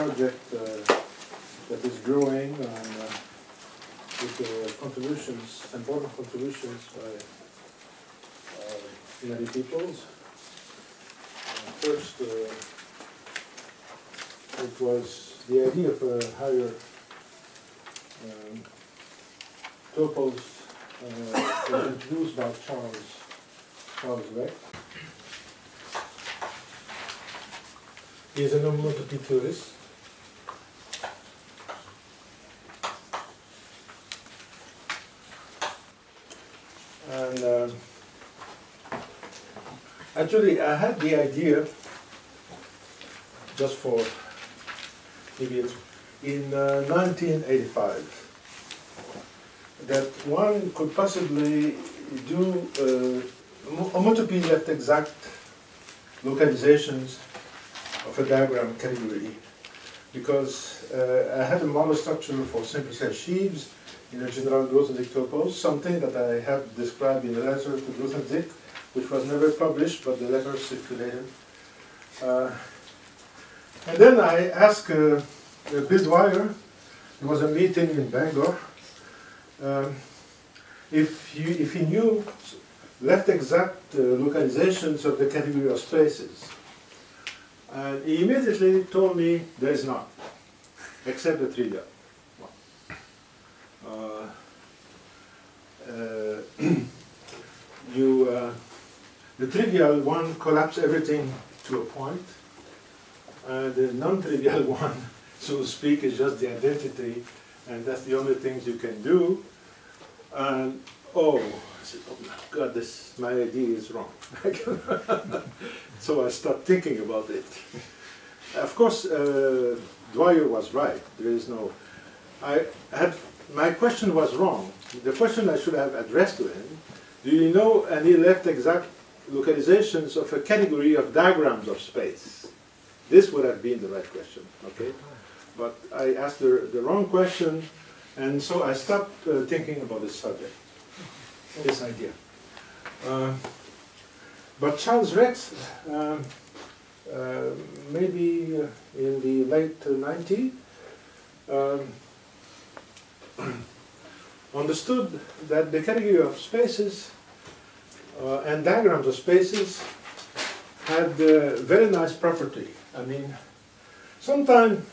subject uh, that is growing uh, with uh, contributions, important contributions by uh, many peoples. First, it was the idea of a higher um, topos uh, was introduced by Charles Charles Rezk. He is a homotopy theorist. And um, actually, I had the idea just for maybe in uh, 1985 that one could possibly do uh, homo- homotopy left exact localizations of a diagram category. Because uh, I had a model structure for simplicial sheaves in a general Grothendieck topos, something that I have described in a letter to Grothendieck, which was never published, but the letter circulated. Uh, and then I asked uh, uh, Bill there was a meeting in Bangor, um, if, he, if he knew left exact uh, localizations of the category of spaces. And he immediately told me there is none, except the trivial one. Uh, uh, you, uh, the trivial one collapse everything to a point, and the non-trivial one, so to speak, is just the identity, and that's the only things you can do. And oh, I said, oh my God, this my idea is wrong. so I started thinking about it. Of course, uh, Dwyer was right. There is no. I had my question was wrong. The question I should have addressed to him: Do you know any left exact localizations of a category of diagrams of space? This would have been the right question. Okay, but I asked the, the wrong question, and so I stopped uh, thinking about this subject, this idea. Uh, but Charles Rezk, um, uh, maybe uh, in the late 90s, um, understood that the category of spaces uh, and diagrams of spaces had a very nice property. I mean, sometimes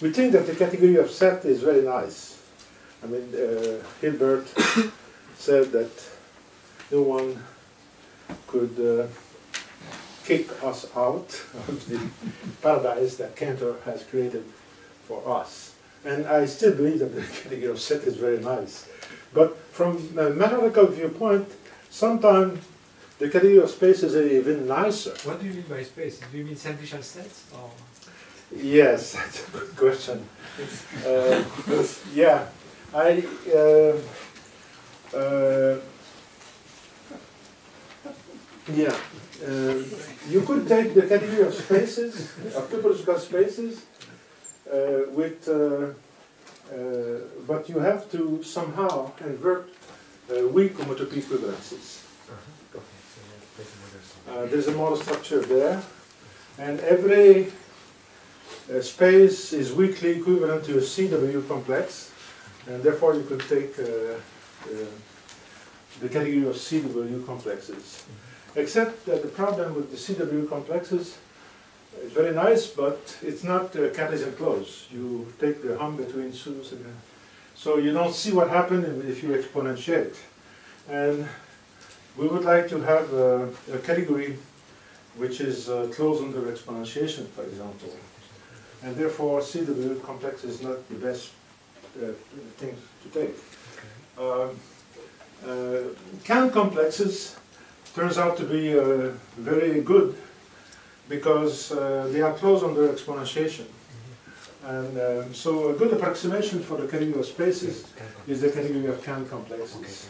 we think that the category of set is very nice. I mean, uh, Hilbert said that no one could uh, kick us out of the paradise that Cantor has created for us. And I still believe that the category of set is very nice. But from a mathematical viewpoint, sometimes the category of space is even nicer. What do you mean by space? Do you mean central sets or? Yes, that's a good question. Uh, yeah, I. Uh, uh, yeah, uh, you could take the category of spaces, of topological spaces, uh, with, uh, uh, but you have to somehow uh, weak homotopy equivalences. Uh, there's a model structure there, and every uh, space is weakly equivalent to a CW complex, and therefore you could take uh, uh, the category of CW complexes. Except that the problem with the CW complexes is very nice, but it's not uh, Cartesian enclosed. You take the hum between SUS and so you don't see what happens if you exponentiate. And we would like to have a, a category which is uh, closed under exponentiation, for example. And therefore, CW complex is not the best uh, thing to take. Um, uh, Kan complexes turns out to be uh, very good because uh, they are closed under exponentiation. And um, so a good approximation for the category of spaces is the category of Kan complexes.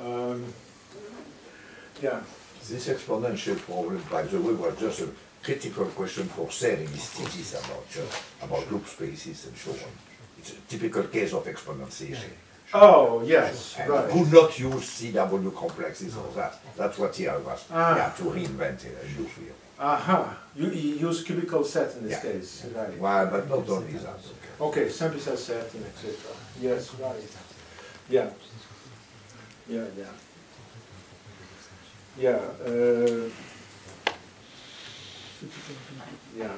Um, yeah. This exponential problem, by the way, was just a critical question for selling his thesis about, uh, about loop spaces and so on. It's a typical case of exponentiation. Oh, yes, And right. could not use CW complexes or that. That's what he was. Ah. Yeah, to reinvent a new field. Aha, you, you use cubical set in this Yeah. case, right. Well, but not only that. Okay, simple set and etc. Yes, right. Yeah. Yeah, yeah. Yeah. Uh, yeah.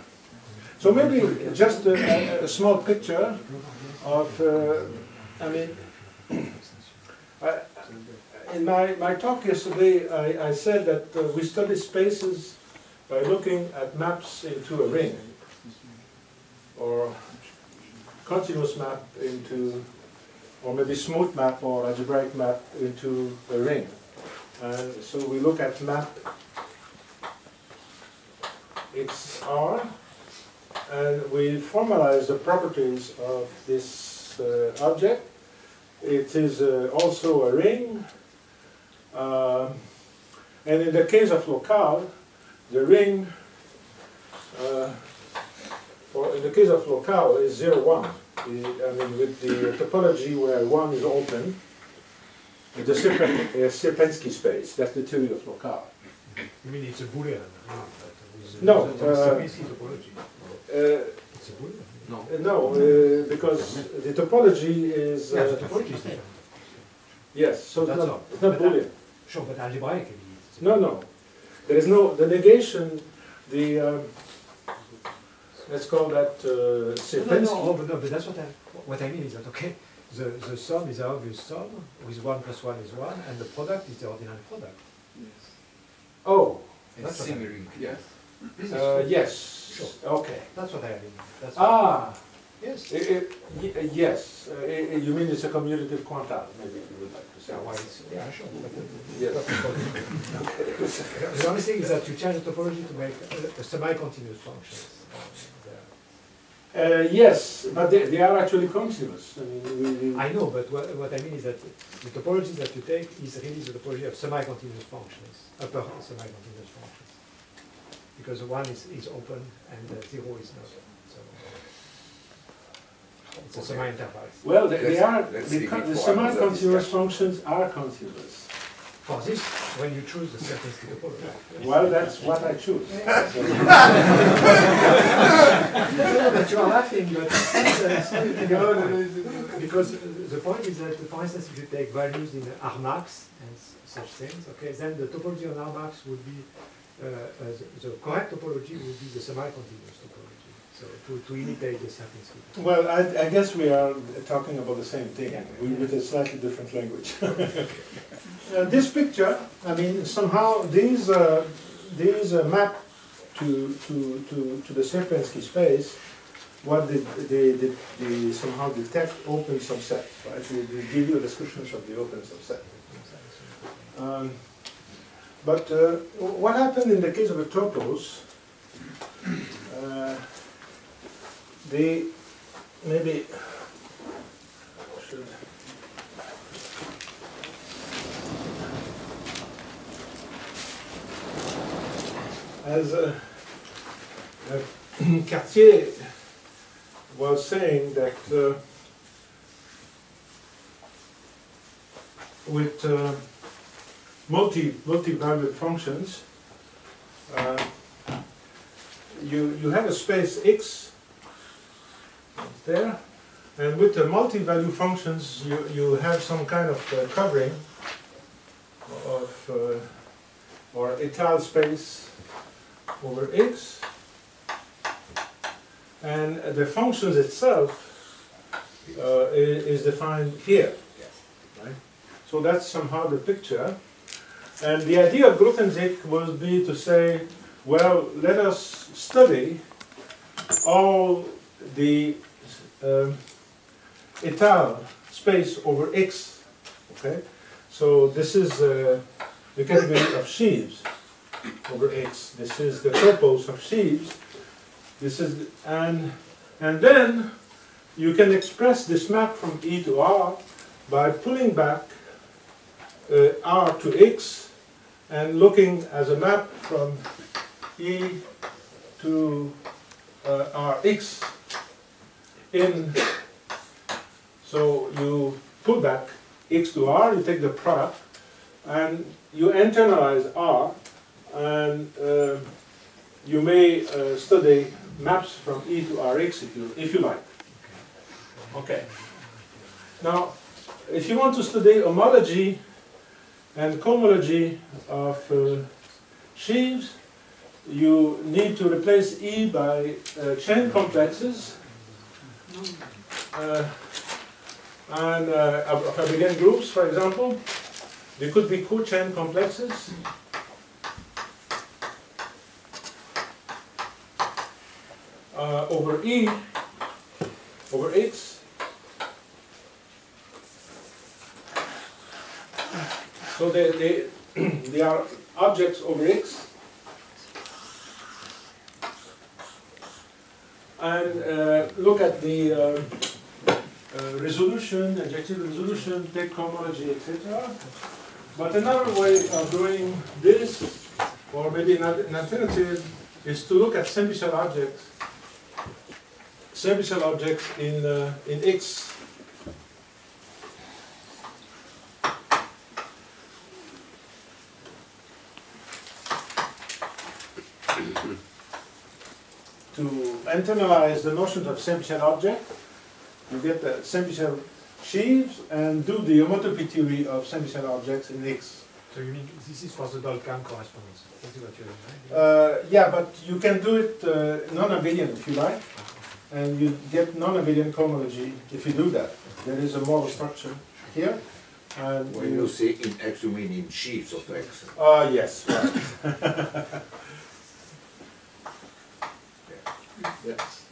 So maybe just a, a, small picture of, uh, I mean, I, in my, my talk yesterday, I, I said that uh, we study spaces by looking at maps into a ring or continuous map into, or maybe smooth map or algebraic map into a ring. And so we look at map XR and we formalize the properties of this uh, object. It is uh, also a ring. Um, and in the case of locale, the ring, uh, or in the case of locale, is 0, 1. I mean, with the topology where 1 is open, with the Sierpen- uh, Sierpinski space, that's the theory of locale. You mean it's a Boolean? but with- No, with uh, Sierpinski topology. Uh, It's a Boolean. No. no, uh, because the topology is. Yeah, Uh, the topology is different. yes, so it's That's not, all. it's not But Boolean. Sure, but algebraically. it's- No, no. There is no, the negation, the, um, let's call that uh, No, no, Sierpinski. no, but no, but that's what I, what I mean is that, okay, the, the sum is the obvious sum, with one plus one is one, and the product is the ordinary product. Yes. Oh, That's what I mean. Yes. Uh, yes, Sure. okay. That's what I mean. That's Ah, Yes. i- i- y- uh, yes, Uh, i- i- you mean it's a commutative quantale, maybe you would like to say. Yeah, why it's, yeah, sure. the- Yes. The only thing is that you change the topology to make a, a semi-continuous functions. Uh, yes, but they, they are actually continuous. I mean, we, we, I know, but what, what I mean is that the topology that you take is really the topology of semi-continuous functions, upper semi-continuous functions. Because one is, is open and the zero is not. So it's a Okay. semi-interval. well, they, they are, the, leave the semi-continuous functions are continuous. For this, when you choose the Sierpinski topology. Well, that's what I choose. No, but you are laughing, but. Because the point is that, for instance, if you take values in Armax and such things, okay, then the topology on Armax would be, uh, uh, the, the correct topology would be the semi-continuous topology. So to, to imitate the Sierpinski. Well, I, I guess we are talking about the same thing, we- with a slightly different language. Uh, this picture, I mean, somehow these, uh, these uh, map to, to, to, to the Sierpinski space what they, they, they, they somehow detect open subset, right? They, they give you descriptions of the open subset. Um, but uh, what happened in the case of the topos? Uh, they maybe should. As uh, Cartier was saying that uh, with uh, multi multi-valued functions, uh, you you have a space X there, and with the multi-value functions, you you have some kind of uh, covering of uh, or étale space over X, and the functions itself uh, is defined here. Right? So that's somehow the picture. And the idea of Grothendieck would be to say, well, let us study all the um, étale space over X. Okay? So this is uh, the category of sheaves over X. This is the topos of sheaves. This is and and then you can express this map from E to R by pulling back uh, R to X and looking as a map from E to uh, Rx in, so you put back x to r, you take the product, and you internalize r, and uh, you may uh, study maps from E to Rx if you, if you like. Okay. Now, if you want to study homology and cohomology of uh, sheaves, you need to replace E by uh, chain complexes. Uh, and uh, Abelian groups, for example, they could be co-chain complexes. Uh, over E, over X. So they, they, they are objects over X. And uh, look at the uh, uh, resolution, injective resolution, homology, etc. But another way of doing this, or maybe an, alternative, is to look at simple objects, simple objects in uh, in X. to internalize the notions of simple object, you get the simple sheaves and do the homotopy theory of simple objects in X. So you mean this is for the Dold-Kan correspondence? That's what you're doing, right? Uh, yeah, but you can do it uh, non-abelian if you like, and you get non-abelian cohomology if you do that. There is a model structure here, and When you say in X, you mean in sheaves of X. Ah, yes, right. Yes.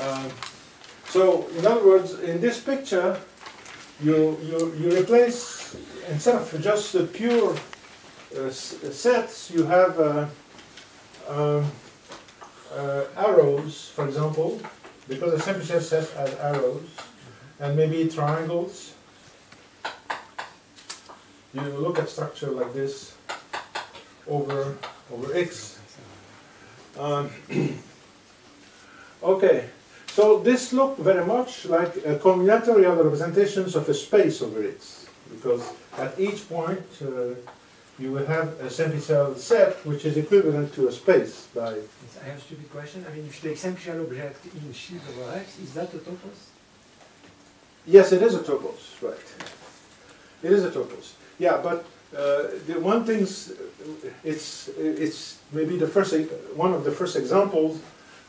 Um, So, in other words, in this picture, you, you, you replace, instead of just the pure uh, sets, you have uh, um, uh, arrows, for example, because a simple set set has arrows, and maybe triangles. You look at structure like this over, over X. Um, okay, so this looked very much like a combinatorial representations of a space over X, because at each point uh, you will have a simple set which is equivalent to a space by. Yes, I have a stupid question. I mean, if you take object in sheet over X, is that a topos? Yes, it is a topos, right. It is a topos. Yeah, but the one thing's, it's, it's maybe the first, one of the first examples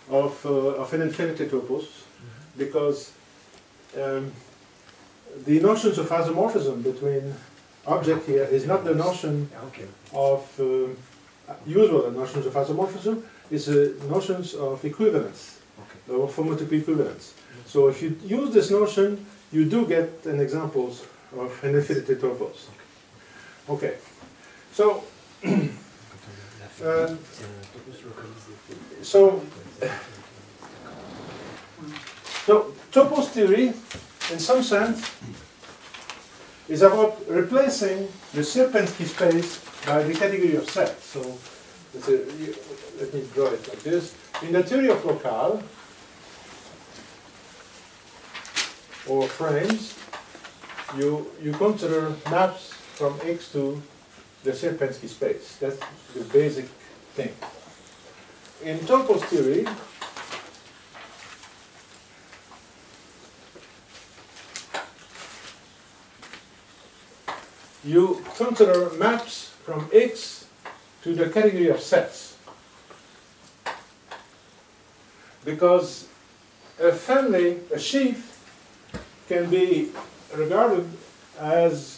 of, uh, of an infinity topos, because um, the notions of isomorphism between object here is not the notion okay. of um, usual notions of isomorphism, it's uh, notions of equivalence, Okay. of homotopy equivalence. So if you use this notion, you do get an examples of an infinity topos. Okay, so localisé. Uh, so so topos theory, in some sense, is about replacing the Sierpinski space by the category of set. So let me draw it like this. In the theory of locale, or frames, you, you consider maps from X to the Sierpinski space. That's the basic thing. In topos theory, you consider maps from X to the category of sets. Because a family, a sheaf, can be regarded as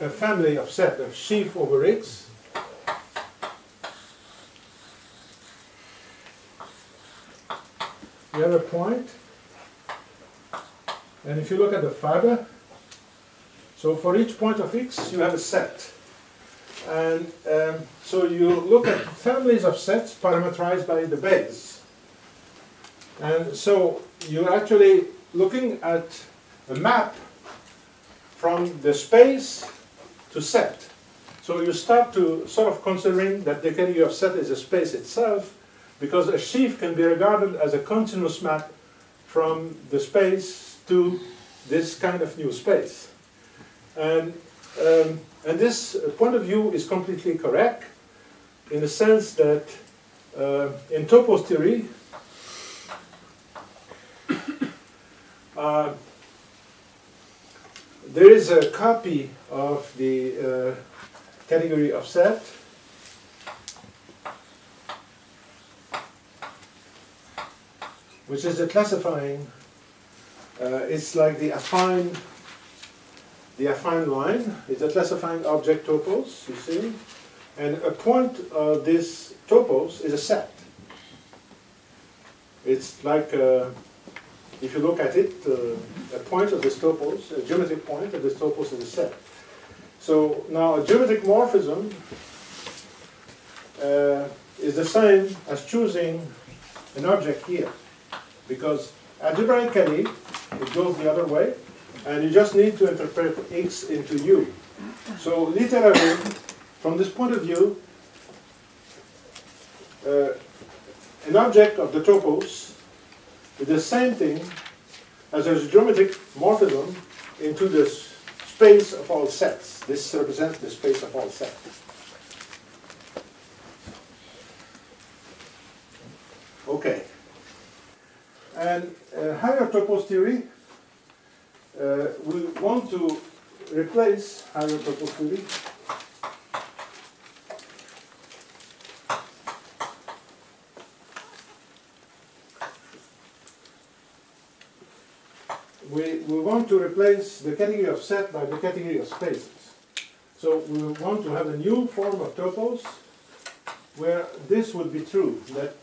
a family of set, a sheaf over X. You have a point, and if you look at the fiber, so for each point of X, you have a set. And um, so you look at families of sets parameterized by the base. And so you're actually looking at a map from the space to set. So you start to sort of considering that the category of set is a space itself, because a sheaf can be regarded as a continuous map from the space to this kind of new space. And, um, and this point of view is completely correct in the sense that uh, in topos theory, uh, there is a copy of the uh, category of set. Which is the classifying uh, it's like the affine the affine line. It's a classifying object topos you see. And a point of this topos is a set. It's like uh, if you look at it uh, a point of this topos a geometric point of this topos is a set so now a geometric morphism uh, is the same as choosing an object here because algebraically it goes the other way and you just need to interpret x into u. So literally, from this point of view, uh, an object of the topos the same thing as there's a geometric morphism into the space of all sets. This represents the space of all sets. Okay. And uh, higher topos theory, uh, we want to replace higher topos theory we, we want to replace the category of set by the category of spaces. So we want to have a new form of topos where this would be true, that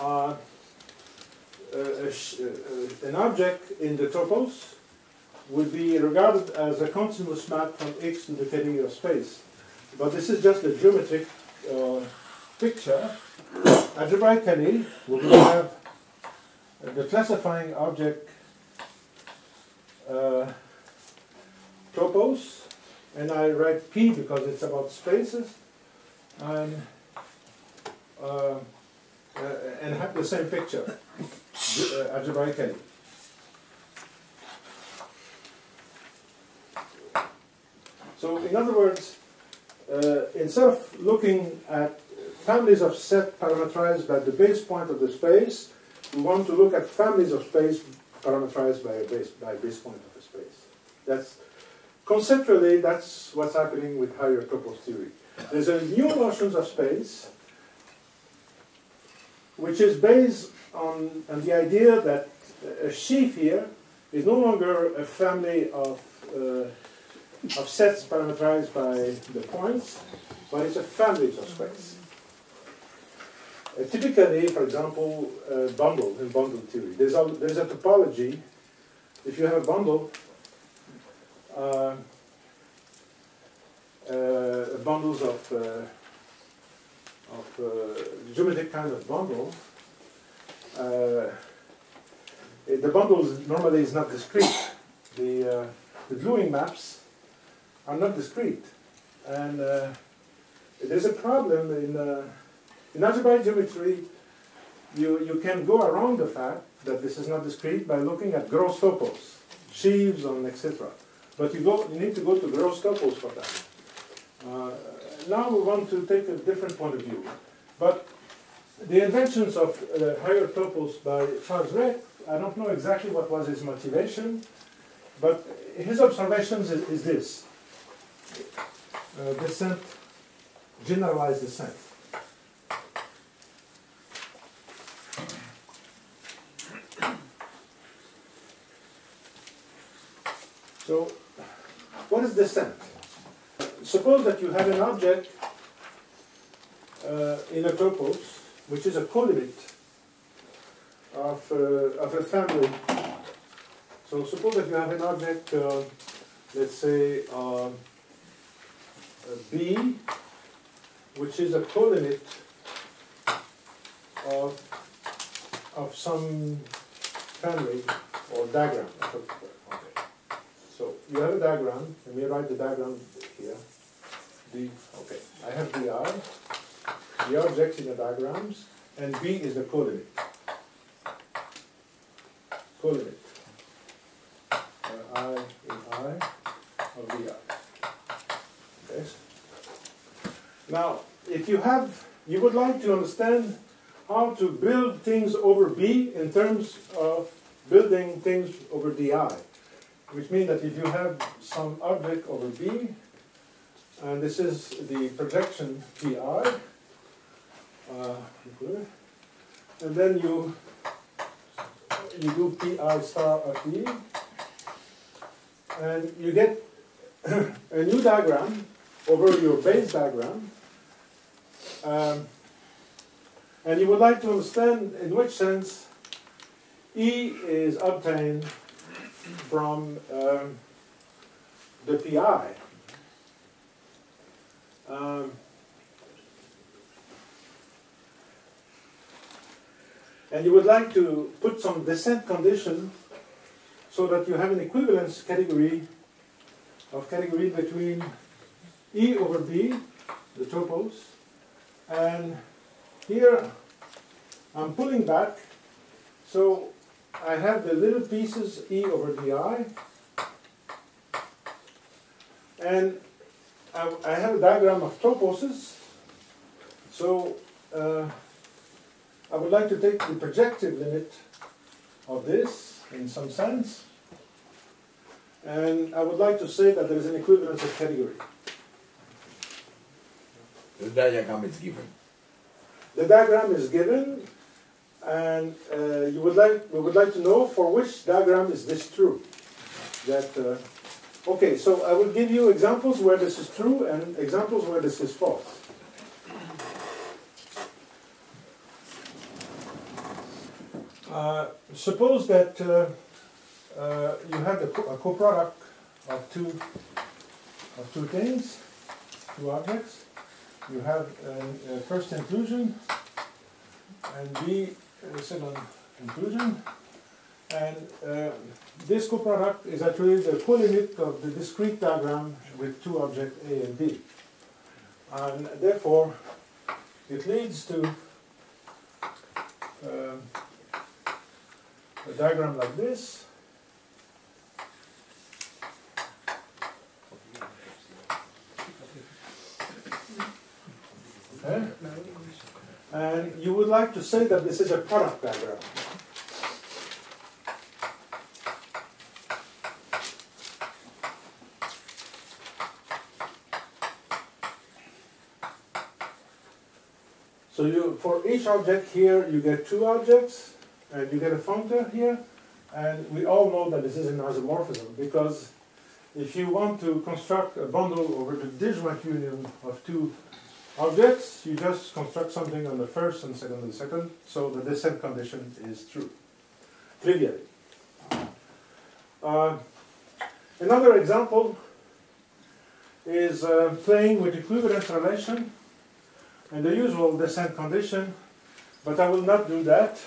uh, a, a, an object in the topos would be regarded as a continuous map from X to the category of space. But this is just a geometric uh, picture. Algebraically, we will have the classifying object uh, topos, and I write P because it's about spaces, and uh, uh, and have the same picture uh, algebraically. So, in other words, uh, instead of looking at families of set parameterized by the base point of the space, we want to look at families of space parameterized by a base, by base point of a space. That's conceptually that's what's happening with higher topos theory. There's a new notions of space which is based on, on the idea that a sheaf here is no longer a family of, uh, of sets parameterized by the points, but it's a family of space. Uh, typically, for example, uh, bundle in bundle theory, there's a, there's a topology. If you have a bundle, uh, bundles of of geometric kind of bundle, the bundle normally is not discrete. The, uh, the gluing maps are not discrete. And uh, there's a problem in, uh, in algebraic geometry, you, you can go around the fact that this is not discrete by looking at gros topos, sheaves and etc. But you, go, you need to go to gros topos for that. Uh, now we want to take a different point of view. But the inventions of uh, higher topos by Charles Ray, I don't know exactly what was his motivation, but his observations is, is this. Uh, descent, generalized descent. So, what is descent? suppose that you have an object uh, in a topos, which is a colimit of, uh, of a family. So suppose that you have an object, uh, let's say uh, B, which is a colimit of, of some family or diagram. Okay. So you have a diagram, and we write the diagram here D, okay, I have the objects in the diagrams, and B is the colimit. Colimit. Uh, I in I of I. Okay. Now, if you have, you would like to understand how to build things over B in terms of building things over DI, which means that if you have some object over B, and this is the projection PI, uh, and then you you do pi star of e, and you get a new diagram over your base diagram, um, and you would like to understand in which sense E is obtained from um, the pi. Um, and you would like to put some descent condition so that you have an equivalence category of category between E over B, the topos, and here I'm pulling back, so I have the little pieces E over DI, and I, I have a diagram of toposes, so uh, I would like to take the projective limit of this in some sense, and I would like to say that there is an equivalence of category. The diagram is given. The diagram is given, and uh, you would like we would like to know for which diagram is this true. That uh, okay, so I will give you examples where this is true and examples where this is false. Uh, suppose that uh, uh, you have a, co coproduct of two of two things, two objects. You have a, a first inclusion and B a second inclusion, and uh, this coproduct is actually the colimit of the discrete diagram with two objects A and B, and therefore it leads to. Uh, a diagram like this. Okay. And you would like to say that this is a product diagram. So you, for each object here, you get two objects, and you get a functor here, and we all know that this is an isomorphism because if you want to construct a bundle over the disjoint union of two objects, you just construct something on the first and second and second, so the descent condition is true, trivially. Uh, another example is uh, playing with equivalence relation and the usual descent condition, but I will not do that.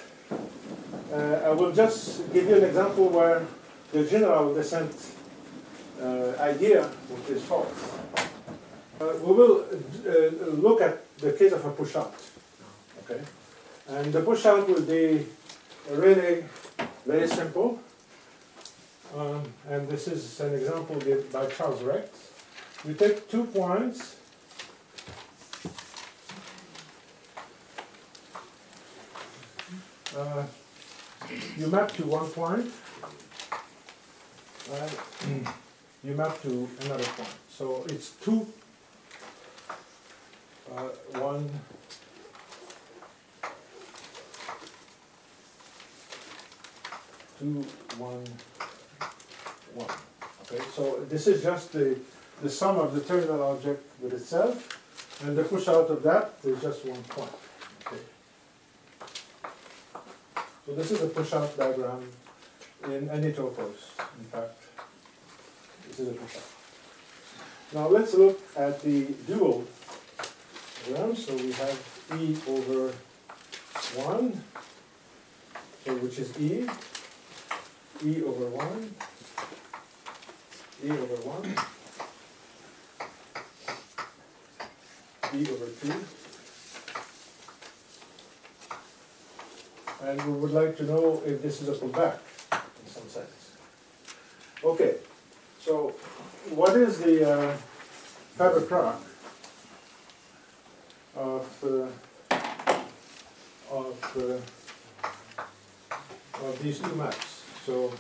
Uh, I will just give you an example where the general descent uh, idea is false. Uh, we will uh, look at the case of a push-out. Okay, and the push-out will be really very simple. Um, and this is an example by Charles Rezk. We take two points Uh, you map to one point, right? you map to another point. So it's two, uh, one, two, one, one. Okay, so this is just the, the sum of the terminal object with itself, and the push out of that is just one point. Okay. So this is a push-out diagram in any topos, in fact. This is a push-out. Now let's look at the dual So we have E over 1, so which is E, E over 1, E over 1, E over 2, and we would like to know if this is a pullback in some sense. Okay, so what is the uh, fiber product of of of these two maps? So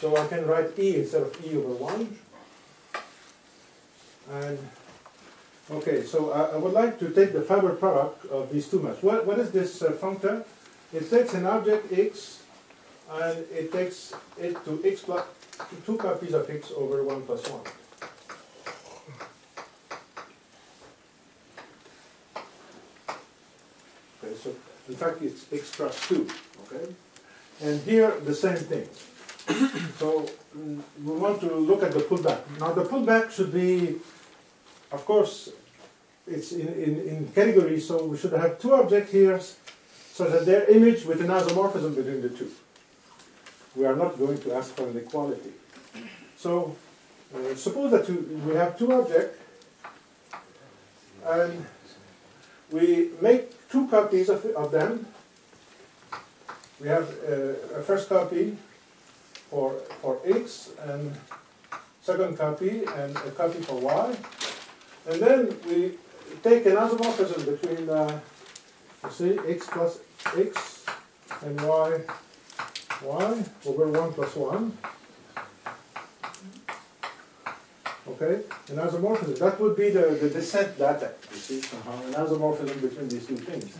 so I can write E instead of E over one. And Okay, so I, I would like to take the fiber product of these two maps. What, what is this uh, functor? It takes an object x and it takes it to x plus to two copies of x over 1 plus 1. Okay, so in fact it's plus 2, okay? And here the same thing. so mm, we want to look at the pullback. Now the pullback should be, of course, it's in, in, in category, so we should have two objects here so that they're image with an isomorphism between the two. We are not going to ask for an equality. So uh, suppose that we have two objects and we make two copies of, of them. We have uh, a first copy for, for x and second copy and a copy for y. And then we take an isomorphism between, uh, you see, x plus x and y, y over 1 plus 1. Okay, an isomorphism. That would be the, the descent data, you see, uh -huh. an isomorphism between these two things.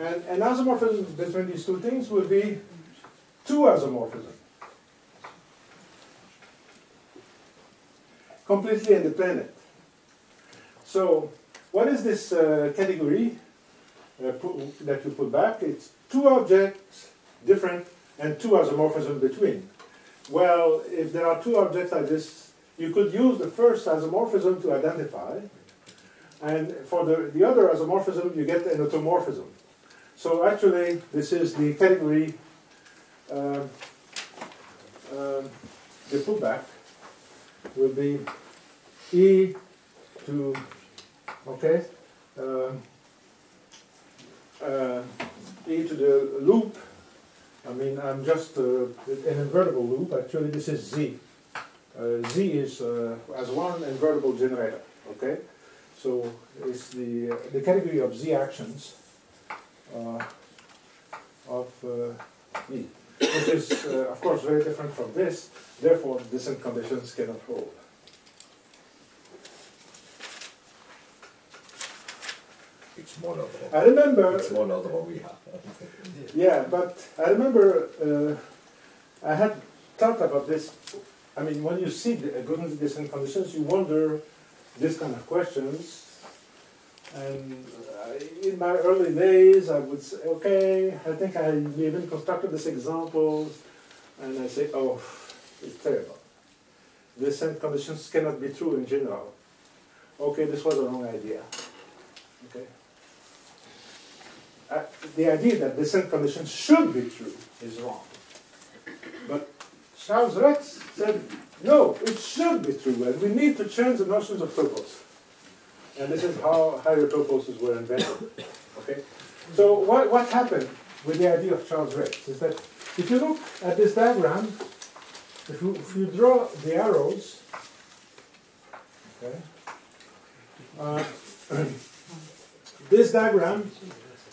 And an isomorphism between these two things would be two isomorphisms. Completely independent. So, what is this uh, category uh, that you put back? It's two objects, different, and two isomorphisms between. Well, if there are two objects like this, you could use the first isomorphism to identify, and for the, the other isomorphism, you get an automorphism. So actually, this is the category, uh, uh, the pullback will be E to okay? Uh, uh, e to the loop, I mean, I'm just uh, an invertible loop. Actually, this is Z. Uh, Z is uh, as one invertible generator, okay? So it's the, uh, the category of Z actions of E, which is, of course, very different from this. Therefore, descent conditions cannot hold. It's smaller. I remember. It's than we have. yeah, but I remember uh, I had thought about this. I mean, when you see the goodness descent conditions, you wonder these kind of questions. And uh, in my early days, I would say, okay, I think I even constructed this example, and I say, oh, it's terrible. Descent conditions cannot be true in general. Okay, this was a wrong idea. Okay uh, the idea that descent conditions should be true is wrong. But Charles Rezk said, no, it should be true, and we need to change the notions of topos. And this is how higher toposes were invented. Okay? So what, what happened with the idea of Charles Rezk is that if you look at this diagram, if you, if you draw the arrows, okay, uh, this diagram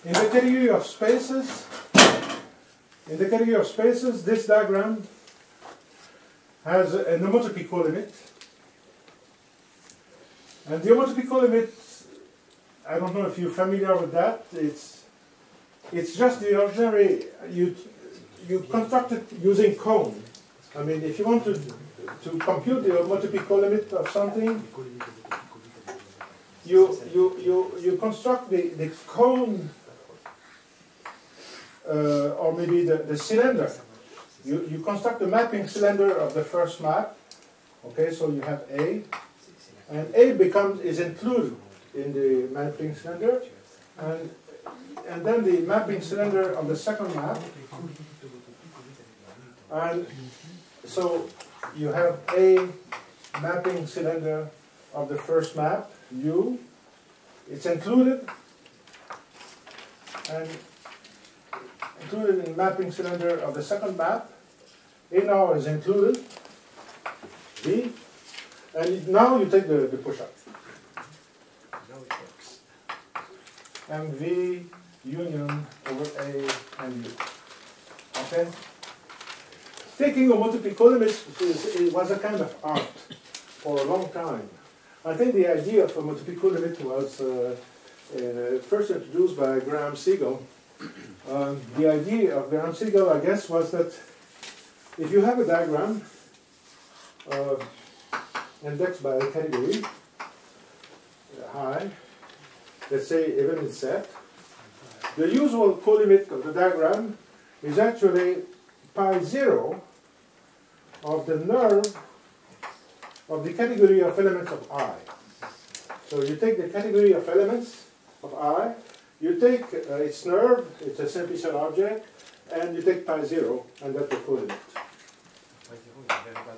in the category of spaces, in the category of spaces, this diagram has an homotopy colimit. And the homotopy colimit, I don't know if you're familiar with that, it's, it's just the ordinary, you, you construct it using cone. I mean, if you want to, to compute the homotopy colimit of something, you, you, you, you construct the, the cone uh, or maybe the, the cylinder. You, you construct the mapping cylinder of the first map. Okay, so you have A, and A becomes is included in the mapping cylinder, and and then the mapping cylinder of the second map, and so you have A mapping cylinder of the first map U. It's included and included in mapping cylinder of the second map. A now is included, B, and now you take the, the push-up. Now it works. MV union over A and U. Okay? Taking limits is, it was a kind of art for a long time. I think the idea of homotopy limit was uh, uh, first introduced by Graeme Segal. Um, the idea of Graeme Segal, I guess, was that if you have a diagram uh, indexed by a category, high, let's say even in set, the usual colimit of the diagram is actually pi zero of the nerve of the category of elements of I. So you take the category of elements of I, you take uh, its nerve, it's a simplicial object, and you take pi zero, and that's the colimit. Pi zero is a very bad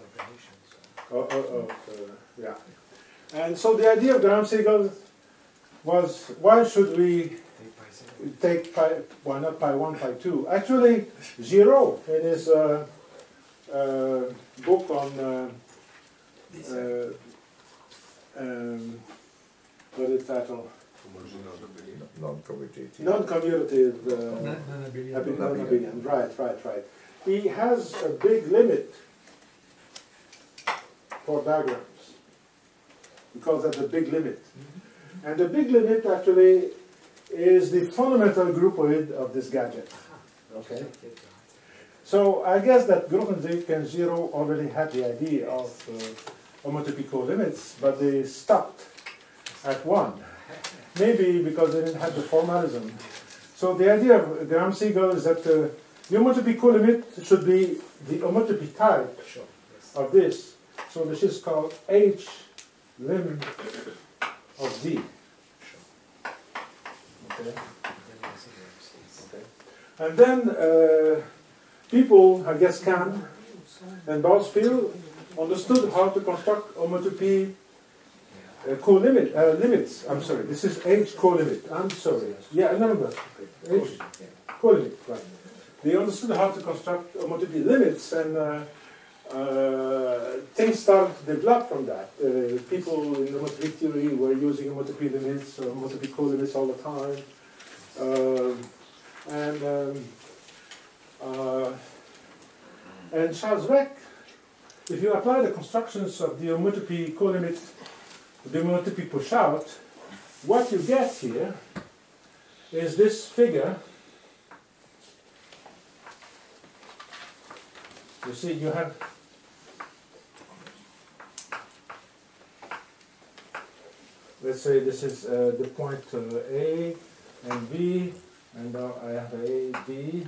Uh, uh, uh, yeah. And so the idea of Graeme Segal was why should we Take pi zero. take pi, why not pi 1, pi 2? Actually, Giraud, in his uh, uh, book on, uh, uh, um, what is the title? Non-commutative. Non-commutative uh, Non-abelian. Abi- Non-abelian. non-abelian. Right, right, right. He has a big limit for diagrams. He calls that the big limit. And the big limit actually is the fundamental groupoid of this gadget. Okay? So I guess that Grothendieck and Giraud already had the idea of uh, homotopical limits, but they stopped at one. Maybe because they didn't have the formalism. So the idea of Graeme Segal is that uh, the homotopical limit should be the homotopy type Sure. Yes. of this. So this is called H lim of D. Okay. Then you see the states. Okay. And then uh, people, I guess Kan and Bousfield, understood how to construct homotopy uh, co-limit uh, limits. I'm sorry, this is H co-limit. I'm sorry. Yeah, no, no. H co-limit, right. They understood how to construct homotopy limits, and uh, uh, things started to develop from that. Uh, people in the homotopy theory were using homotopy limits, or homotopy co-limits all the time. Um, and um, uh, and Charles Rezk, if you apply the constructions of the homotopy co-limit the homotopy push-out, what you get here is this figure. You see, you have let's say this is uh, the point uh, A and B, and now I have A, B,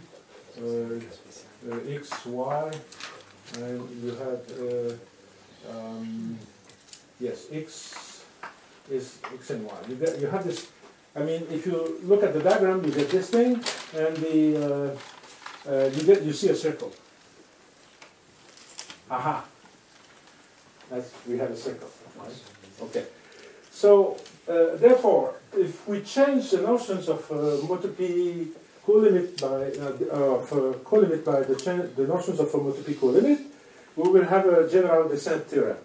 uh, uh, X, Y, and you have, uh, um, yes, X is X and Y. You, get, you have this, I mean, if you look at the diagram, you get this thing, and the, you, get, you see a circle. Aha. That's, we have a circle. Right? Okay. So, uh, therefore, if we change the notions of uh, homotopy co-limit by uh, uh, uh, by the, the notions of homotopy co-limit, we will have a general descent theorem.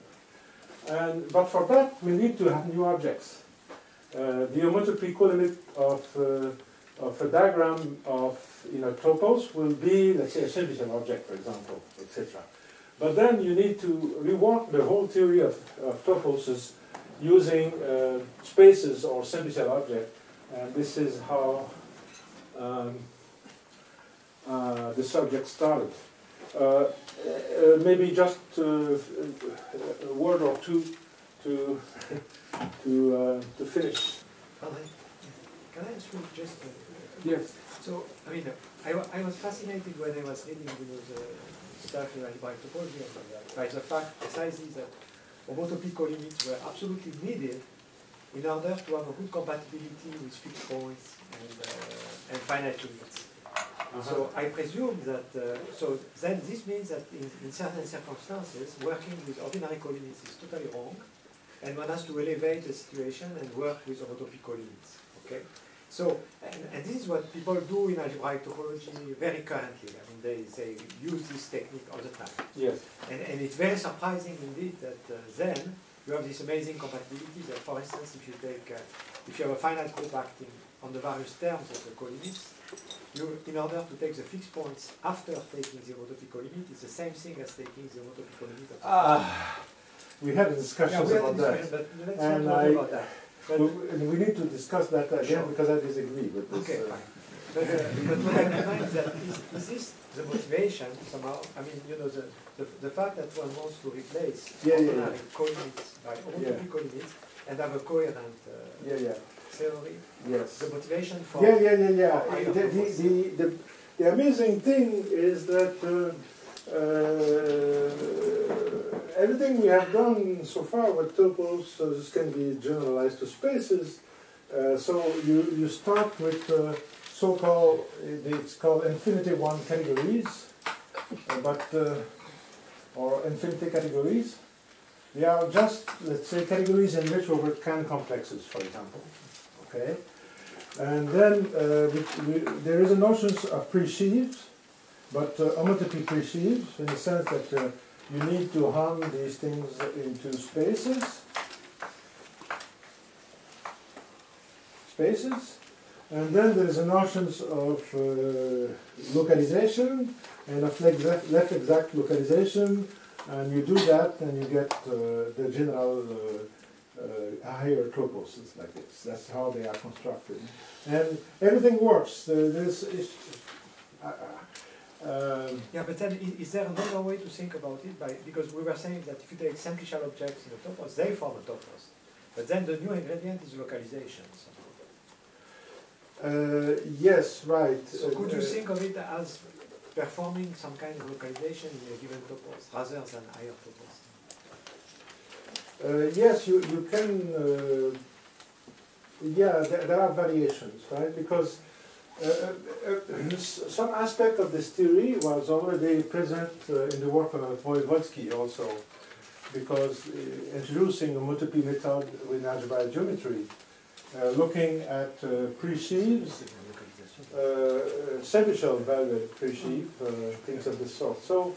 And but for that, we need to have new objects. Uh, the homotopy co-limit of uh, of a diagram of you know topos will be, let's say, a simplicial object, for example, etc. But then you need to rework the whole theory of, of toposes using uh, spaces or simplicial object, and this is how um, uh, the subject started. Uh, uh, maybe just uh, a word or two to to uh, to finish. Can I, can I ask you just, uh, Yes. so, I mean, I, I was fascinated when I was reading, you know, the stuff in algebraic topology and like that, by the fact precisely that homotopy co-limits were absolutely needed in order to have a good compatibility with fixed points and, uh, and finite limits. So I presume that, uh, so then this means that in, in certain circumstances, working with ordinary co-limits is totally wrong, and one has to elevate the situation and work with homotopy co-limits, okay? So, and, and this is what people do in algebraic topology very currently. I mean, they, they use this technique all the time. Yes. And, and it's very surprising indeed that uh, then you have this amazing compatibility that, for instance, if you take, uh, if you have a finite group acting on the various terms of the colimits, you, in order to take the fixed points after taking the homotopic limit, it's the same thing as taking the homotopic limit of the Ah, we had a yeah, discussion we had about that. but let's And not I- about that. But, We, need to discuss that again Sure. because I disagree with this. okay, uh, fine. But, uh, but what I find is that is, is this the motivation somehow? I mean, you know, the, the, the fact that one wants to replace Yeah, yeah, yeah. ordinary colimits by homotopic colimits and have a coherent uh, Yeah, yeah, theory, yes. the motivation for Yeah, yeah, yeah, yeah. the, the, the, the amazing thing is that uh, uh, everything we have done so far with topos, so this can be generalized to spaces. Uh, so you, you start with uh, so-called, it's called infinity one categories, uh, but, uh, or infinity categories. They are just, let's say, categories enriched over Kan complexes, for example. Okay? And then uh, we, we, there is a notion of presheaves, but uh, homotopy presheaves in the sense that uh, you need to hum these things into spaces. Spaces. And then there is a notion of uh, localization and of left, left exact localization. And you do that and you get uh, the general uh, uh, higher toposes like this. That's how they are constructed. And everything works. There's, um, Yeah, but then i- is there another way to think about it? By, because we were saying that if you take simplicial objects in the topos, they form a topos. But then the new ingredient is localization. uh, yes, right. So could you Uh, think of it as performing some kind of localization in a given topos rather than higher topos? Uh, yes, you, you can, uh, yeah, there, there are variations, right? Because uh, uh, uh, some aspect of this theory was already present uh, in the work of Voevodsky also, because uh, introducing a multiple method with algebraic geometry, uh, looking at uh, presheaves, uh, presheaf, uh, things of this sort. So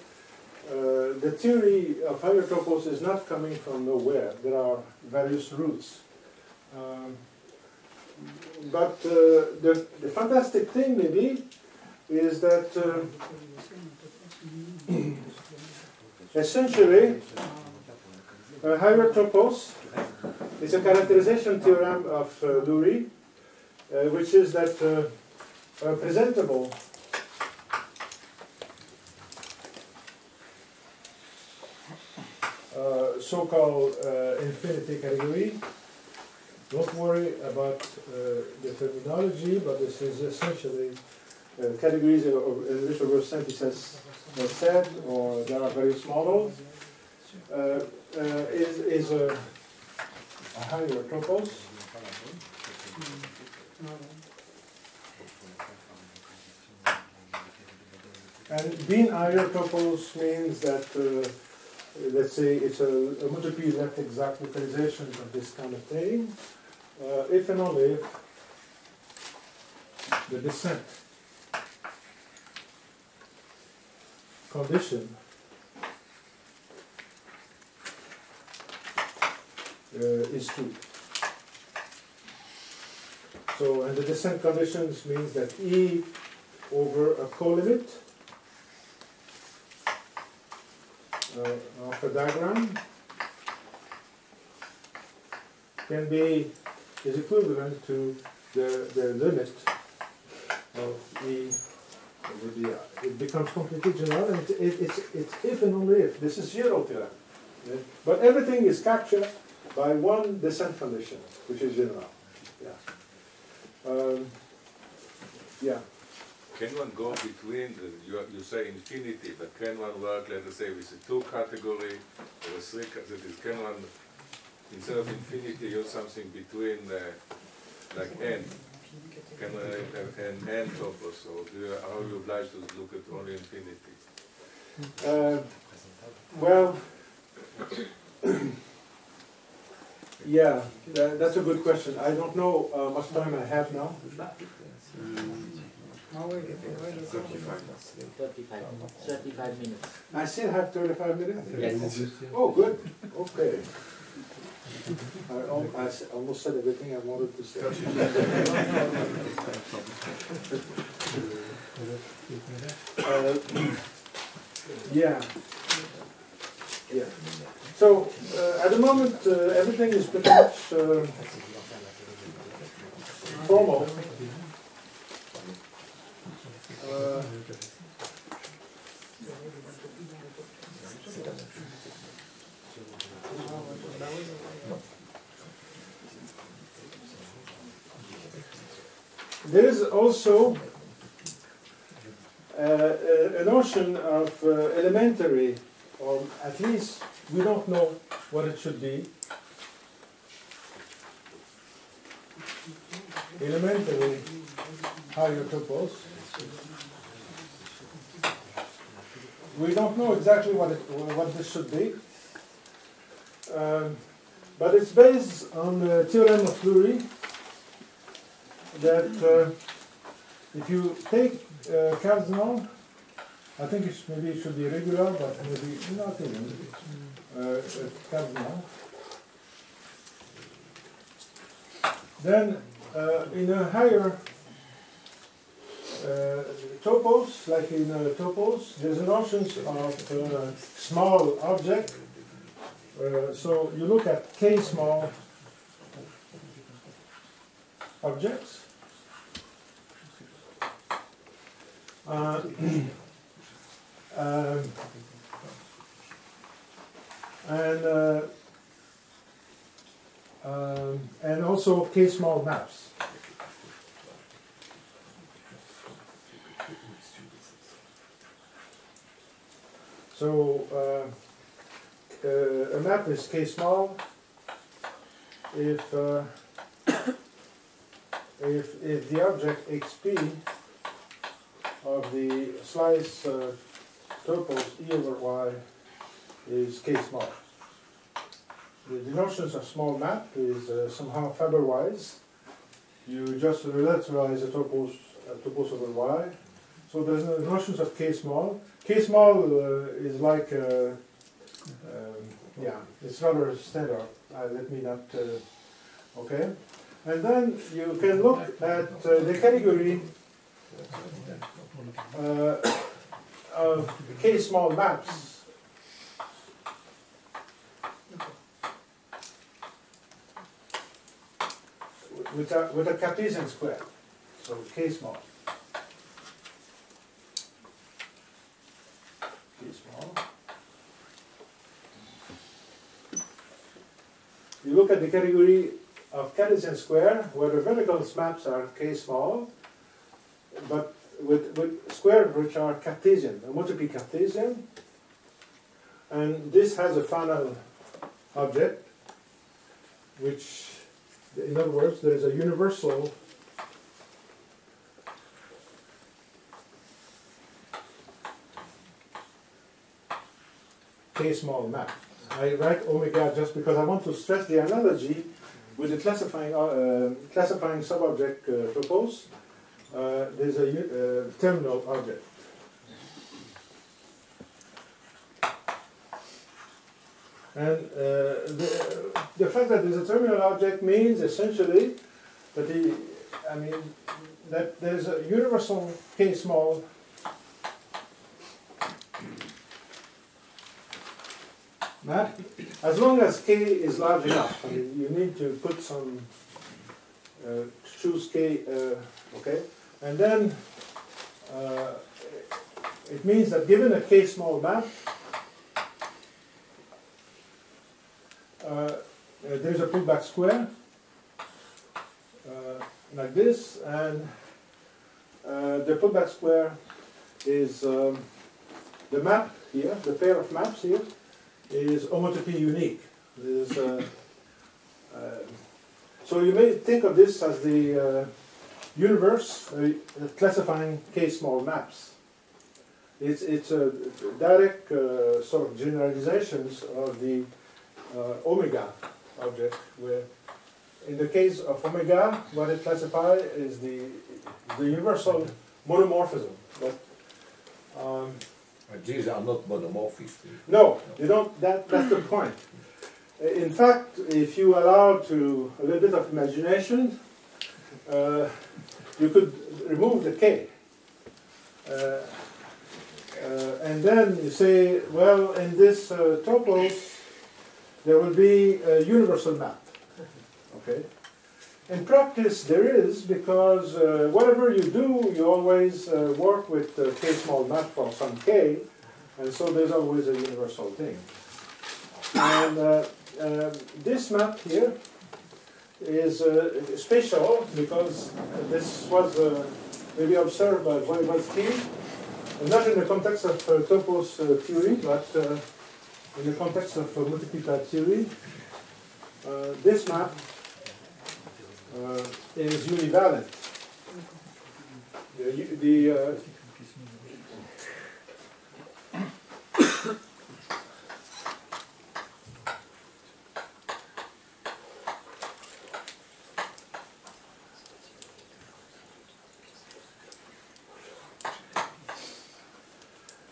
uh, the theory of higher is not coming from nowhere. There are various roots. Um, but uh, the, the fantastic thing maybe is that uh, essentially higher topos is a characterization theorem of uh, Lurie, uh, which is that uh, presentable uh, so-called uh, infinity category. Don't worry about uh, the terminology, but this is essentially uh, categories of, which over synthesis was said, or there are various models. Uh, uh, is is a, a higher topos. And being topos means that uh, let's say it's a, a multiple left exact localization of this kind of thing, uh, if and only if the descent condition uh, is true. So, and the descent conditions means that E over a colimit uh, of a diagram can be is equivalent to the, the limit of E over It becomes completely general and it, it, it's, it's if and only if. This is Giraud theorem. Yeah? But everything is captured by one descent condition, which is general. Yeah. Um, yeah. Can one go between, the, you, you say infinity, but can one work, let us say, with a two category or a three category? Can one, instead of infinity, use something between, uh, like n? Can one have an n topos, or do you, are you obliged to look at only infinity? Uh, well, Yeah, tha- that's a good question. I don't know how much time I have now. Thirty-five. Thirty-five minutes. I still have thirty-five minutes? Yes. Oh, good, okay. I al- almost said everything I wanted to say. Uh, Yeah. Yeah. So, uh, at the moment, uh, everything is pretty much uh, formal. There is also uh, a a notion of uh, elementary, or at least we don't know what it should be. Elementary higher topos. We don't know exactly what it, what this should be. Um, but it's based on the theorem of Lurie that uh, if you take uh, I think it's, maybe it should be regular, but maybe not even uh, uh. Then uh, in a higher uh, topos, like in uh, topos, there's an notion of uh, small object. Uh, so you look at k small objects. Um, and uh, um, and also k small maps. So uh, uh, a map is k small if uh, if if the object xp of the slice uh, topos e over y is k small. The, the notions of small map is uh, somehow fiber-wise. You just relativize the topos, uh, topos over y. So there's no notions of k small. K small uh, is like, uh, um, yeah, it's rather standard. Uh, let me not, okay. And then you can look at the category uh, of k small maps. With a, with a Cartesian square, so k small. K small. You look at the category of Cartesian square, where the vertical maps are k small, but with, with squares which are Cartesian. I want to be Cartesian, and this has a final object, which, in other words, there is a universal k small map. I write omega just because I want to stress the analogy with the classifying uh, classifying subobject uh, topos. Uh, there's a uh, terminal object. And uh, the, the fact that there's a terminal object means essentially that the, I mean, that there's a universal k small map, as long as k is large enough. I mean, you need to put some, uh, choose k, uh, okay? And then uh, it means that given a k small map, uh, uh, there's a pullback square uh, like this, and uh, the pullback square is um, the map here, the pair of maps here, is homotopy unique. Is, uh, uh, so you may think of this as the uh, universe uh, classifying k small maps. It's, it's a direct uh, sort of generalizations of the uh, omega object where, in the case of omega, what it classifies is the, the universal monomorphism. But, um, And these are not monomorphic. no, you don't, that, that's the point. In fact, if you allow to a little bit of imagination, uh, you could remove the k. Uh, uh, and then you say, well, in this uh, topos, there will be a universal map. Okay? In practice, there is, because uh, whatever you do, you always uh, work with the k small map for some k, and so there's always a universal thing. And uh, this map here is uh, special because this was uh, maybe observed by Voevodsky, not in the context of uh, topos uh, theory, but uh, in the context of uh, theory. Uh, this map is univalent. The, the uh,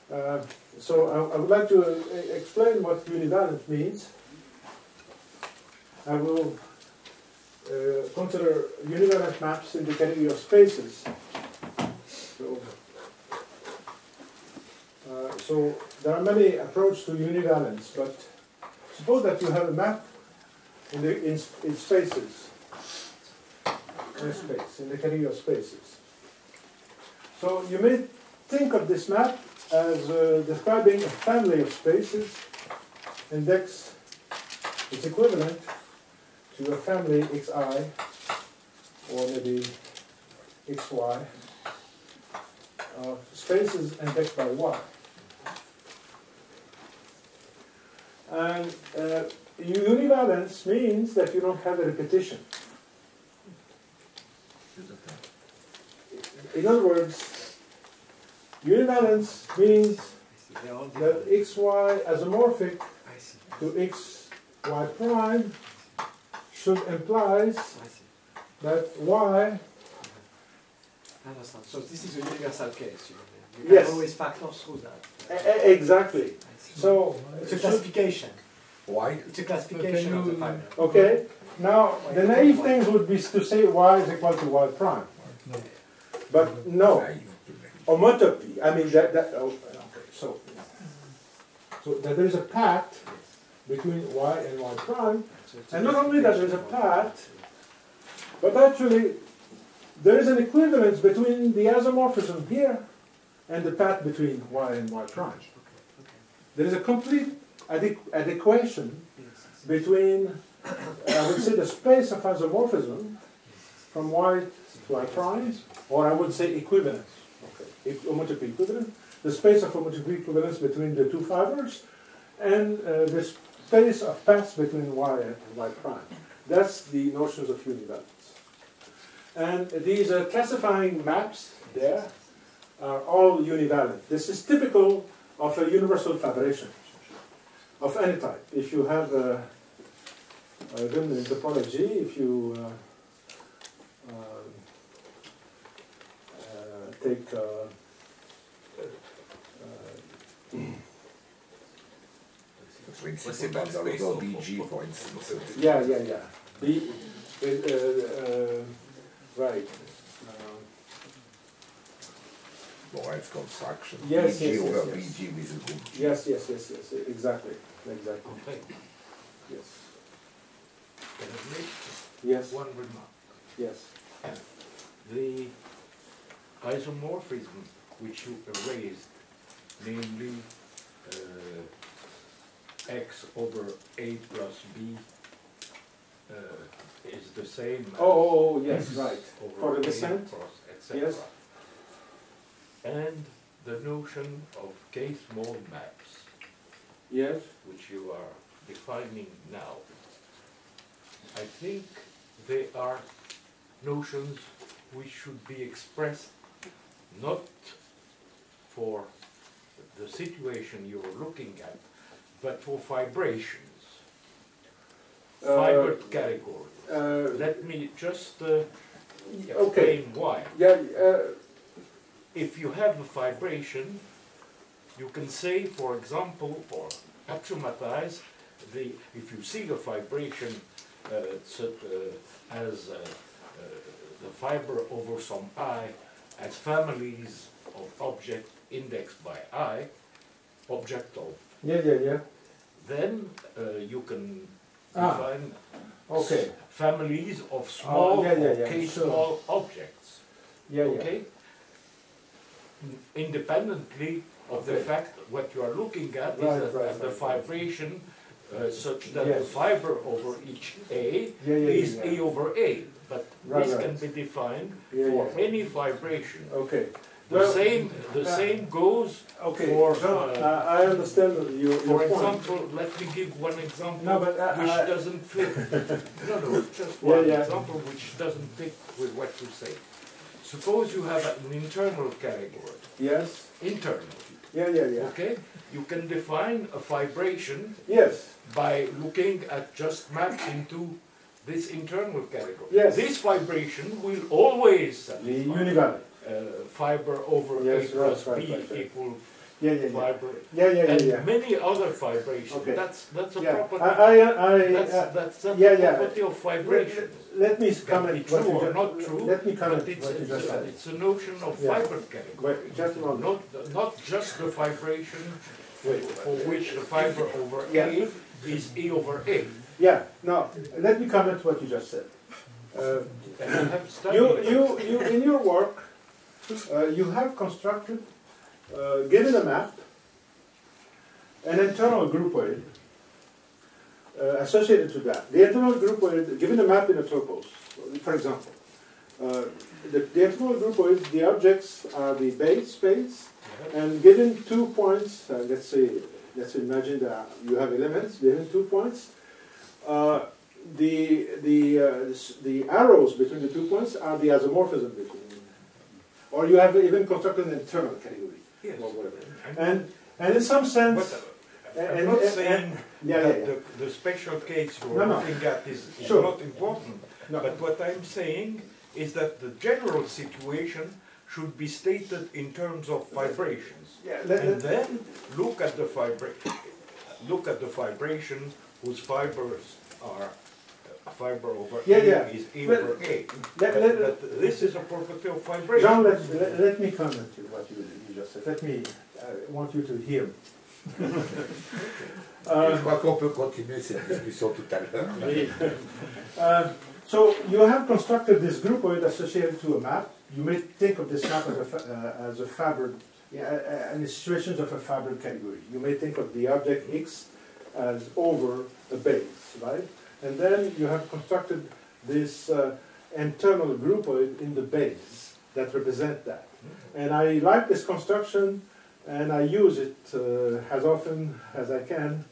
Uh, so I, I would like to uh, explain what univalent means. I will uh, consider univalent maps in the category of spaces. So, uh, so there are many approaches to univalence, but suppose that you have a map in, the, in, in spaces, in space, in the category of spaces. So you may think of this map as uh, describing a family of spaces. Index is equivalent to a family xi or maybe xy of spaces indexed by y. And uh, univalence means that you don't have a repetition. In other words, univalence means that xy isomorphic to xy prime should implies that y I understand. So this is a universal case. You, know. you Yes. can always factor through that. e- exactly. So it's a classification. Why? It's a classification of the fiber. okay. Now the naive things would be to say y is equal to y prime, but no. Oh, Homotopy. I mean that that. Oh, okay. So so that there is a path between y and y prime, and not only that there is a path, but actually there is an equivalence between the isomorphism here and the path between y and y prime. There is a complete adequ- adequation between, uh, I would say, the space of isomorphism from y to y prime, or I would say equivalence. Homotopy equivalent, the space of homotopy equivalence between the two fibers, and uh, the space of paths between y and y prime. That's the notions of univalence. And these uh, classifying maps there are all univalent. This is typical of a universal fibration of any type. If you have uh, then in topology, if you uh, uh, take uh, uh, Principle Mandalogo BG, for instance. yeah, yeah, yeah. The, uh, uh, right. Um, Moritz construction. Yes, BG yes, yes, over yes. BG with a yes, yes, yes, yes, exactly, exactly. Okay, Yes, can I make yes, one remark? yes. The isomorphism which you erased, namely uh, x over a plus b, uh, is the same as Oh, oh, oh, yes, right. over for the a descent? etc. Yes. And the notion of k-small maps, Yes, which you are defining now, I think they are notions which should be expressed not for the situation you're looking at, but for fibrations. fiber category. Uh, Let me just uh, Okay. explain why. yeah, uh, If you have a fibration, you can say, for example, or axiomatize, the, if you see a fibration uh, uh, as uh, uh, the fiber over some i as families of objects indexed by i, object of, yeah, yeah, yeah. then uh, you can Ah, define Okay, families of small yeah, yeah, yeah, k sure. small objects. yeah, yeah. Okay? Independently of the fact what you are looking at is Right, that right, the right, right. fibration uh, such that the fiber over each A Yeah, yeah, is yeah, A over A. But Right, this right. can be defined for any fibration. Okay. The Well, same, the uh, same goes, Okay, For, Jean, uh, I I understand your, for your point. example, let me give one example No, but I- which I- doesn't fit. No, no, just one example which doesn't fit with what you say. Suppose you have an internal category, Yes, internal, yeah, yeah, yeah. okay? You can define a fibration Yes, by looking at just mapped into this internal category. Yes. This fibration will always univariate. uh, fiber over Yes, A plus right, B right, right. equal Yeah, yeah, yeah. fiber. Yeah, yeah, And yeah, yeah. many other fibrations. Okay. That's, that's a Yeah, property. I, I, I, That's, uh, that's a yeah, yeah. property of let, fibration. let me Can be comment true or just, not true, let me comment But it's, what you it's, just a, said. it's a notion of Yeah. fiber category. Wait, just a moment. Not, not just the fibration for, for which the fiber over Yeah. A is E over A. Yeah, now, let me comment what you just said. Uh, And I have studied. You, you, you, in your work, uh, you have constructed, uh, given a map, an internal groupoid uh, associated to that. The internal groupoid, given a map in a topos, for example, uh, the, the internal groupoid, the objects are the base space, and given two points, uh, let's say, let's imagine that you have elements, given two points, uh, the, the, uh, the arrows between the two points are the isomorphism between them. Or you have even constructed an internal category, Yes. or whatever. And- And, in some sense, But uh, I'm and- not and- saying yeah, yeah, that yeah. the, the special case you're no. looking at is, is Sure. not important. No. But what I'm saying is that the general situation should be stated in terms of fibrations. Yeah, let- And let- then look at the vibra, look at the fibration whose fibers are uh, fiber over Yeah, A yeah. is A But- over A. let- But, let- but this is a property of fibration. Jean, let, let, let me comment to what you, you just said. Let me, I want you to hear me. Je Uh, crois qu'on peut continuer cette discussion tout à l'heure. Uh, so you have constructed this groupoid associated to a map. You may think of this map as a, uh, as a fabric, yeah, uh, the situations of a fabric category. You may think of the object X as over a base, right? And then you have constructed this uh, internal groupoid in the base that represent that. And I like this construction and I use it uh, as often as I can.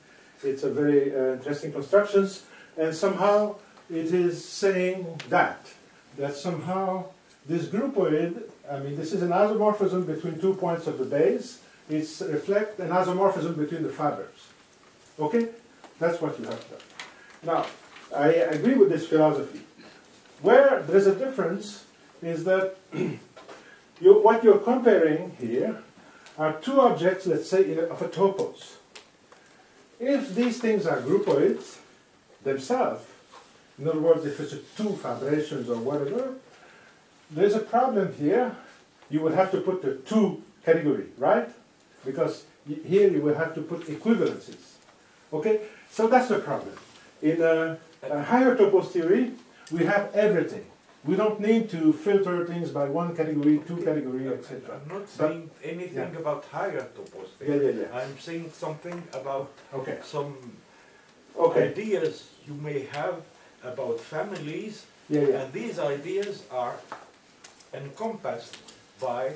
It's a very uh, interesting construction and somehow it is saying that, that somehow this groupoid, I mean, this is an isomorphism between two points of the base. It's reflect an isomorphism between the fibers. Okay? That's what you have done. Now, I agree with this philosophy. Where there's a difference is that you, what you're comparing here are two objects, let's say, of a topos. If these things are groupoids themselves, in other words, if it's two fibrations or whatever, there's a problem here. You would have to put the two category, right? Because here you will have to put equivalences. Okay? So that's the problem. In a, a higher topos theory, we have everything. We don't need to filter things by one category, two category, etc. I'm not saying anything yeah. about higher topos. Yeah, yeah, yeah. I'm saying something about Okay. some Okay. ideas you may have about families, Yeah, yeah. and these ideas are encompassed by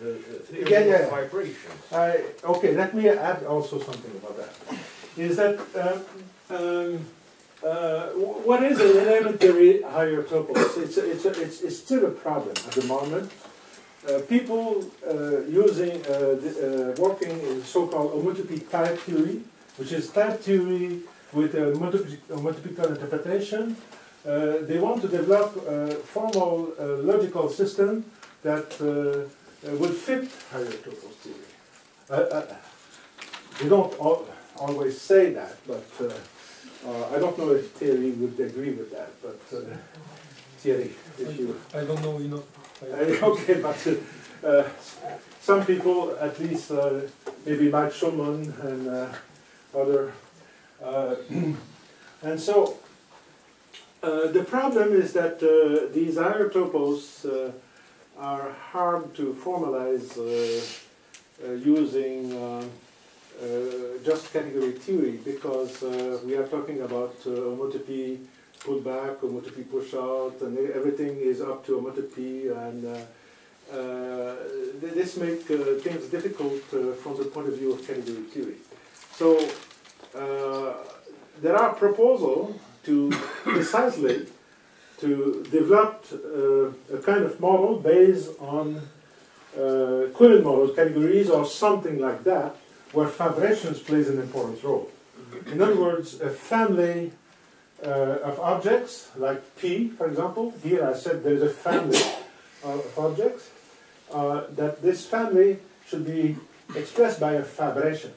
the uh, theory Yeah, yeah. of fibrations. I, okay, let me add also something about that. Is that um, um, uh, wh- what is an elementary higher topos? It's, it's, it's, it's still a problem at the moment. Uh, people uh, using, uh, the, uh, working in so-called homotopy type theory, which is type theory with a multiple, a multiple interpretation. Uh, they want to develop a formal uh, logical system that uh, uh, would fit higher topos theory. Uh, uh, they don't al- always say that, but uh, uh, I don't know if Thierry would agree with that. But uh, Thierry, if you I don't know enough. uh, okay, but uh, some people, at least uh, maybe Mike Shulman and uh, other, uh, and so uh, the problem is that uh, these topos uh, are hard to formalize uh, uh, using just category theory because we are talking about uh, homotopy pull back, homotopy push out, and everything is up to homotopy, and this makes things difficult from the point of view of category theory. So there are proposals to precisely to develop uh, a kind of model based on uh, equivalent models, categories, or something like that, where fabrications plays an important role. In other words, a family uh, of objects, like P, for example. Here I said there is a family of objects, uh, that this family should be expressed by a fibration.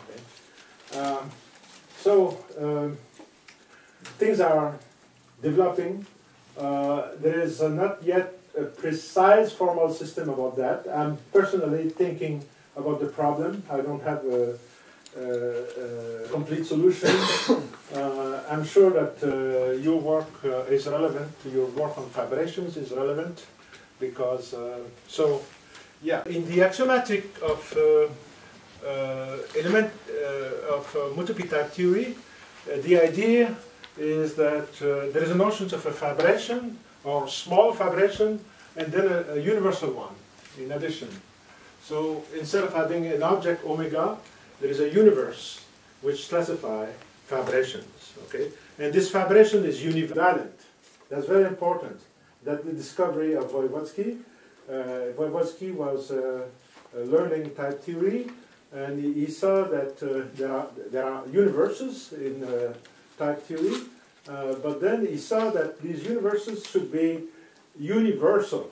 Okay. Um, so, um, things are developing. Uh, there is uh, not yet a precise formal system about that. I'm personally thinking about the problem. I don't have a, a, a complete solution. Uh, I'm sure that uh, your work uh, is relevant. Your work on fabrications is relevant because uh, so yeah. In the axiomatic of element of multiple theory, the idea is that uh, there is a notion of a fibration or small fibration and then a, a universal one in addition. So instead of having an object omega, there is a universe which classify fibrations. Okay, and this fabration is univalent. That's very important. That the discovery of Voevodsky. Uh, Voevodsky was uh, learning type theory, and he, he saw that uh, there are there are universes in uh, type theory, uh, but then he saw that these universes should be universal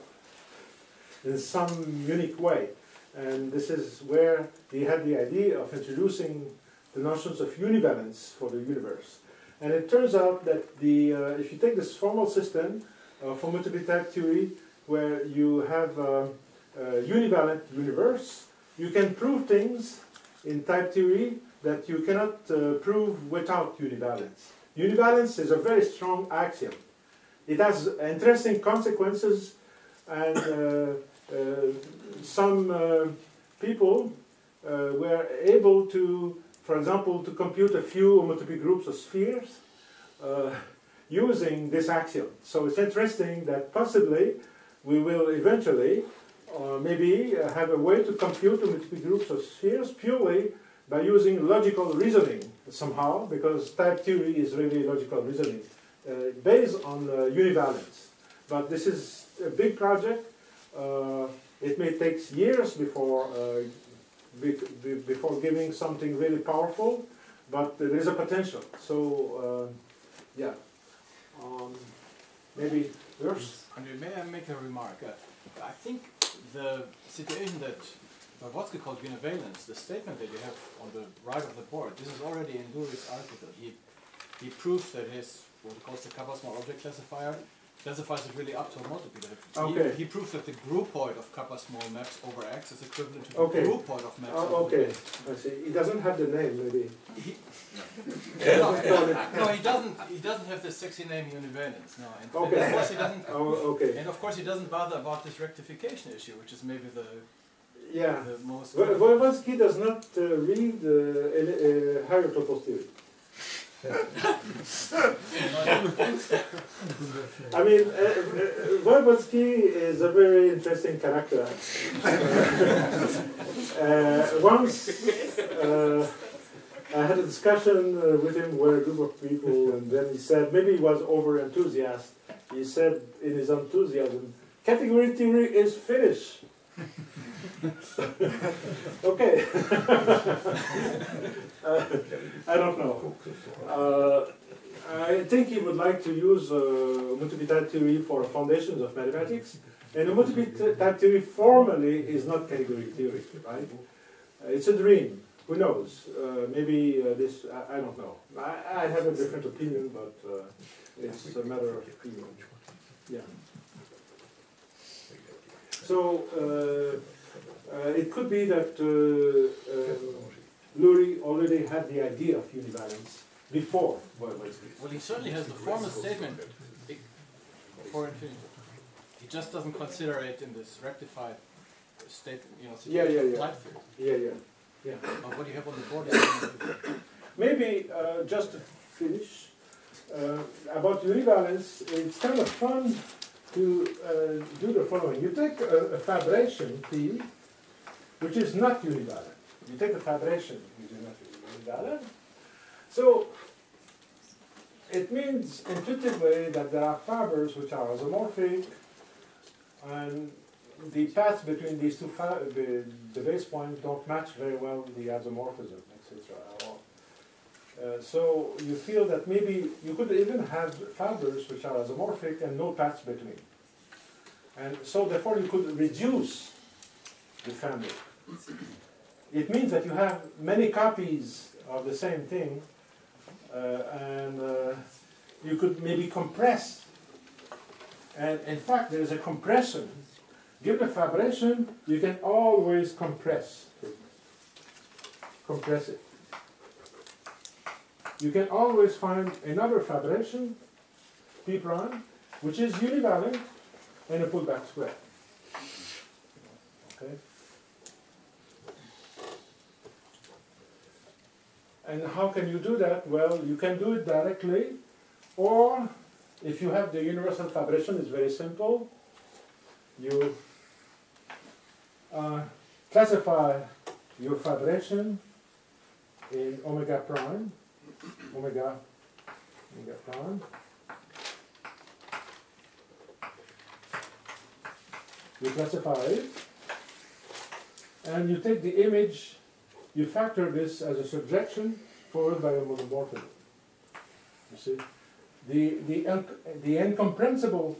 in some unique way. And this is where he had the idea of introducing the notions of univalence for the universe. And it turns out that the, uh, if you take this formal system uh, for multiple type theory, where you have uh, a univalent universe, you can prove things in type theory that you cannot uh, prove without univalence. Univalence is a very strong axiom. It has interesting consequences, and uh, uh, some uh, people uh, were able to, for example, to compute a few homotopy groups of spheres using this axiom. So it's interesting that possibly we will eventually uh, maybe uh, have a way to compute homotopy groups of spheres purely by using logical reasoning somehow, because type theory is really logical reasoning uh, based on uh, univalence. But this is a big project. Uh, it may take years before uh, be, be, before giving something really powerful, but there is a potential. So uh, yeah, um, maybe yours. André, may I make a remark? Uh, I think the situation that Voevodsky called univalence, the statement that you have on the right of the board, this is already in Lurie's article. He, he proves that his, what he calls the kappa small object classifier, classifies it really up to a multiple. That he- Okay. He, proves that the groupoid of kappa small maps over X is equivalent to the Okay. groupoid of maps Oh, over okay, X. I see. He doesn't have the name, maybe. He, no, no, he doesn't. He doesn't have the sexy name univalence. No, and, and of course he doesn't. Oh, okay. And of course he doesn't bother about this rectification issue, which is maybe the Yeah. the most. Wo- Voevodsky does not uh, read uh, uh, higher topos theory. I mean, uh, uh, Voevodsky is a very interesting character. uh, once uh, I had a discussion uh, with him with a group of people, and then he said, maybe he was over enthusiastic. He said in his enthusiasm, category theory is finished. okay. Uh, I don't know. Uh, I think he would like to use uh, type theory for foundations of mathematics. And the multiple type theory formally is not category theory, right? Uh, it's a dream. Who knows? Uh, maybe uh, this, I, I don't know. I, I have a different opinion, but uh, it's a matter of opinion. Yeah. So it could be that uh, um, Lurie already had the idea of univalence before Voevodsky. Well, he certainly has the formal statement for infinity. He just doesn't consider it in this rectified state, you know, Yeah, yeah, yeah. Yeah, yeah, yeah. But what do you have on the board Maybe uh, just to finish uh, about univalence, it's kind of fun to uh, do the following. You take a, a fibration P, which is not univalent. You take a fibration which is not univalent. So it means intuitively that there are fibers which are isomorphic, and the paths between these two the base points don't match very well the isomorphism, etc. Uh, so you feel that maybe you could even have fibers which are isomorphic and no paths between. And so therefore you could reduce the family. It means that you have many copies of the same thing uh, and uh, you could maybe compress. And in fact, there is a compression. Given a fibration, you can always compress. Compress it. You can always find another fibration, P prime, which is univalent and a pullback square. Okay? And how can you do that? Well, you can do it directly, or if you have the universal fibration, it's very simple. You uh, classify your fibration in omega prime, omega, omega prime. You classify it, and you take the image you factor this as a surjection by a monomorphism. You see? The, the, the incomprehensible,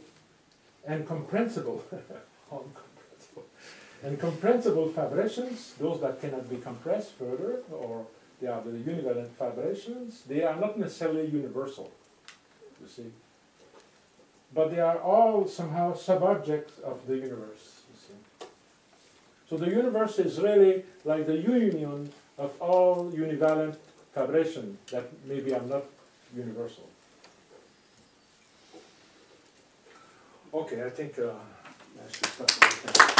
incomprehensible, incomprehensible, incomprehensible fibrations, those that cannot be compressed further, or they are the univalent fibrations, they are not necessarily universal, you see. But they are all somehow subobjects of the universe. So the universe is really like the union of all univalent fibration that maybe I'm not universal. Okay, I think uh, I should stop.